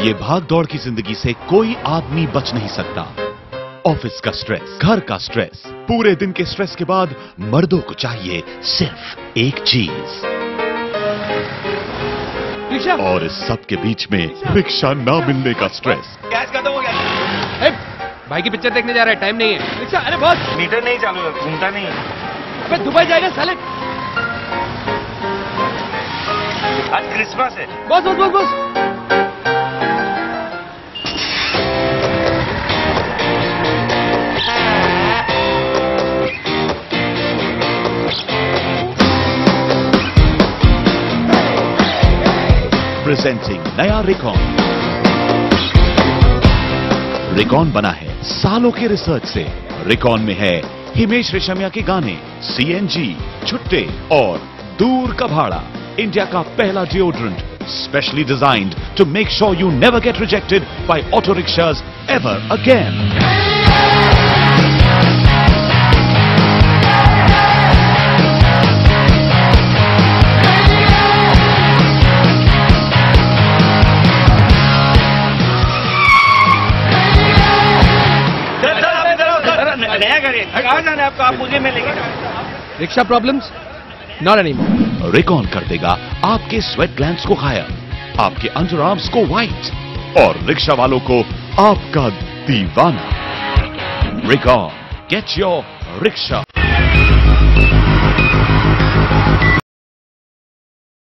ये भाग दौड़ की ज़िंदगी से कोई आदमी बच नहीं सकता। ऑफ़िस का स्ट्रेस घर का स्ट्रेस पूरे दिन के स्ट्रेस के बाद मर्दों को चाहिए सिर्फ़ एक चीज़। और इस सब के बीच में रिक्शा ना मिलने का स्ट्रेस। गैस खत्म हो गया। ए, भाई की पिक्चर देखने जा रहा है टाइम नहीं है। रिक्शा अरे बॉस। मीटर नहीं चालू है घूमता नहीं अबे दुबई जाएगा साले। आज क्रिसमस है। Boss boss boss boss. Presenting नया रिकॉन रिकॉन बना है सालों के रिसर्च से। रिकॉन में है हिमेश रेशमिया के गाने सीएनजी छुट्टे और दूर का भाड़ा। इंडिया का पहला deodorant specially designed to make sure you never get rejected by auto rickshaws ever again नया घर है कहाँ जाना है आपको आप मुझे मैं रिक्शा प्रॉब्लम नॉट रिकॉन कर देगा आपके स्वेट ग्लैंड को खाया आपके अंडर आर्म्स को व्हाइट और रिक्शा वालों को आपका दीवाना। Recon get your rickshaw